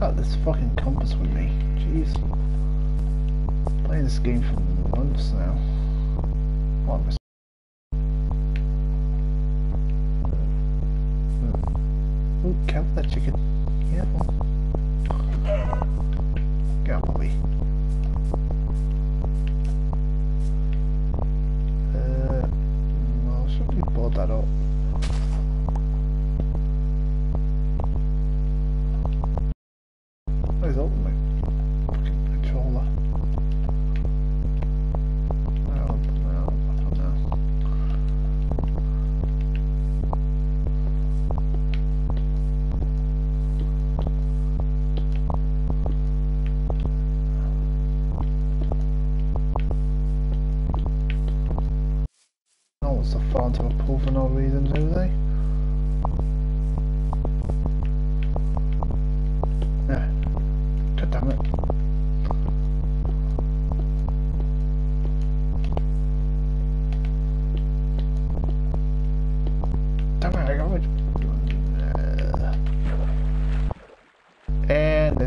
Got this fucking compass with me. Jeez. Playing this game for months now. What was Ooh, count that chicken.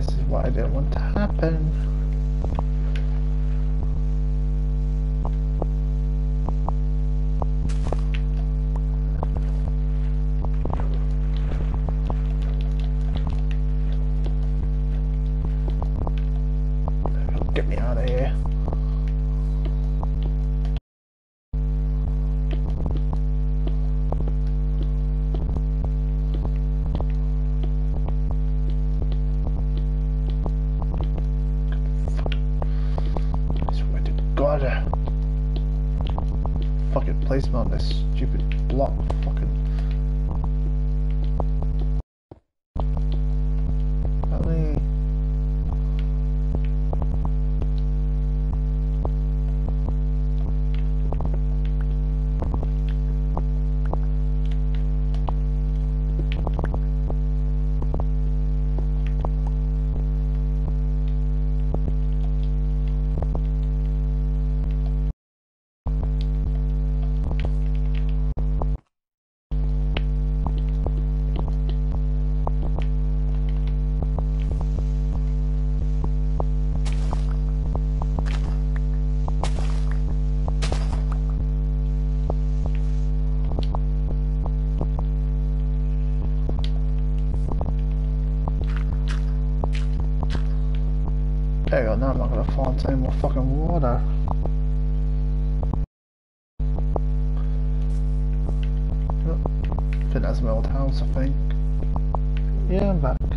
This is what I didn't want to happen. Get me out of here. Placement on this stupid block. Fucking. Gonna any more fucking water. I think that's my old house, I think. Yeah, I'm back.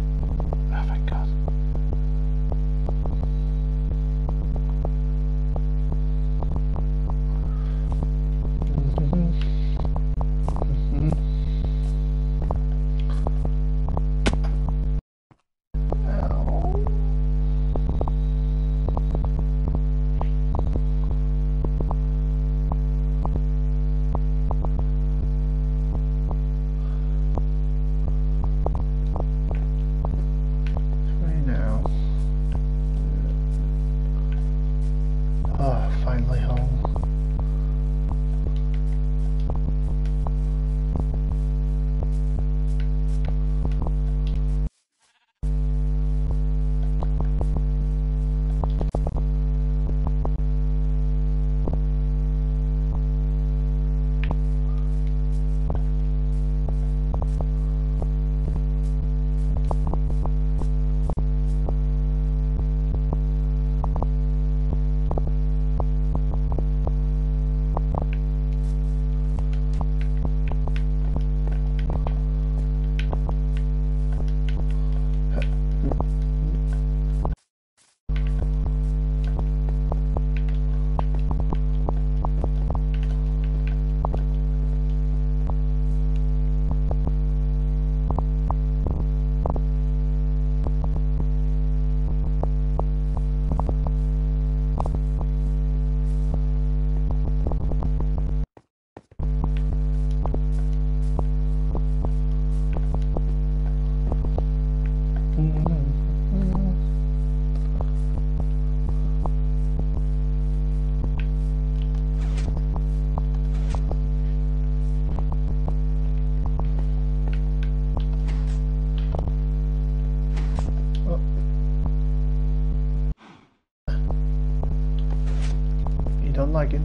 Lagging.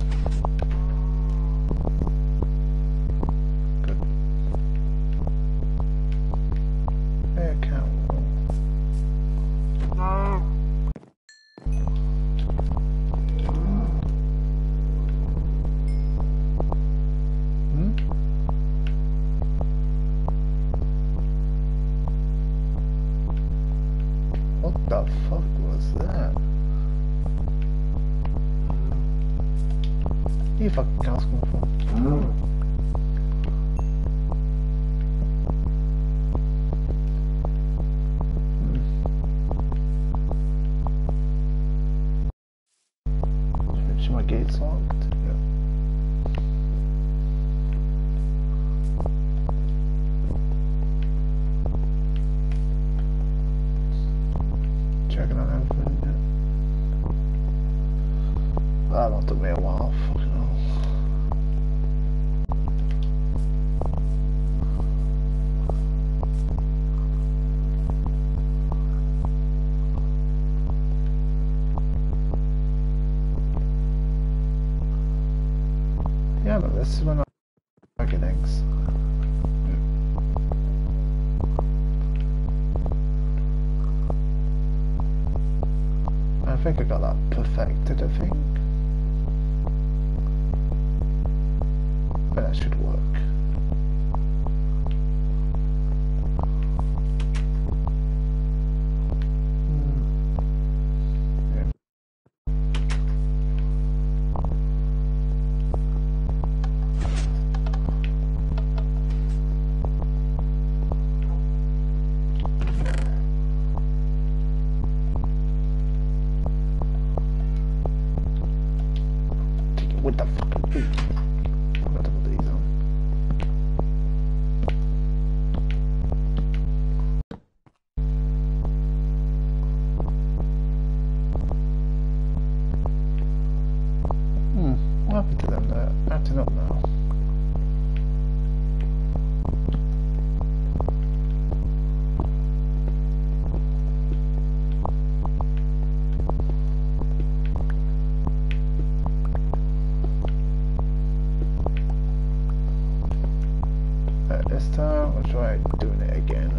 Good. Air count. Hmm? What the fuck was that? You fucking? Make sure my gate's locked. Yeah. Checking on everything. Yeah. That one took me a while. Yeah, but this is when What the fuck? Hmm, what happened to them? They're acting up now. This time, I'll try doing it again.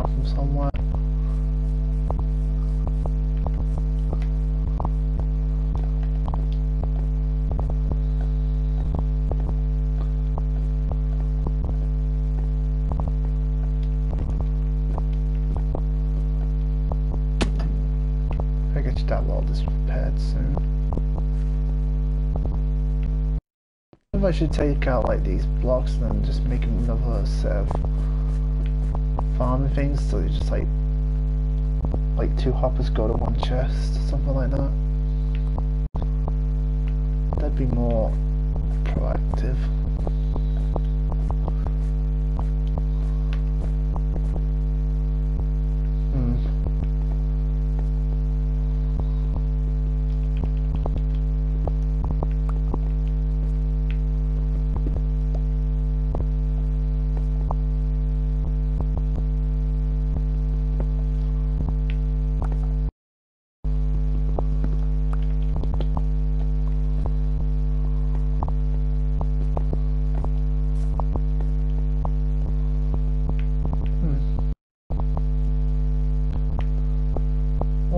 Down from somewhere? I repaired soon. If I should take out like these blocks and then just make another set of farming things so you just like like two hoppers go to one chest or something like that. That'd be more proactive.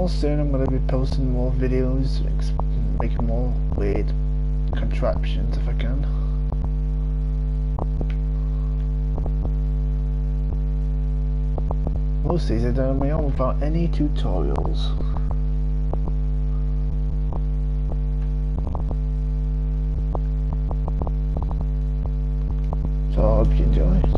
well soon I'm going to be posting more videos, making more weird contraptions if I can. Most these are done on my own without any tutorials. So I hope you enjoy.